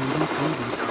Uhum, uhum.